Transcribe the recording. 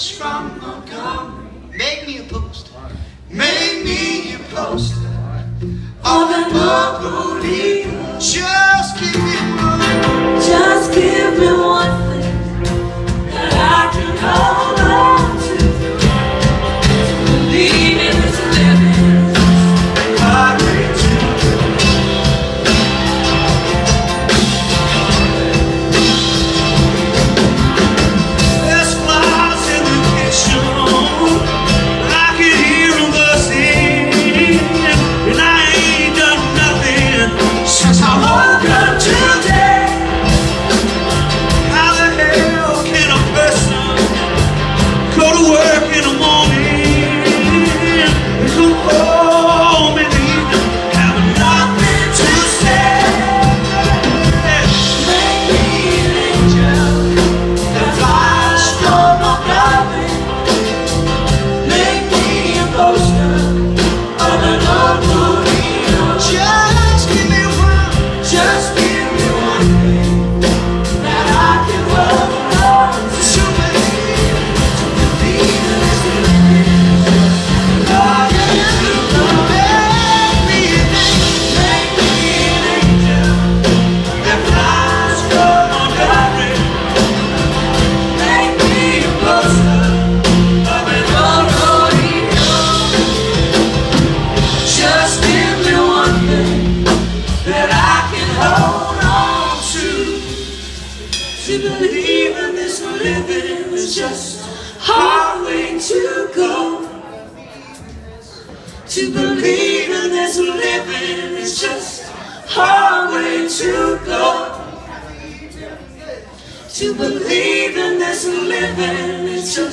George from Montgomery. Make me a poster. Make me a poster on the. old 下场。In this living is just a hard way to go. To believe in this living is just a hard way to go. To believe in this living is just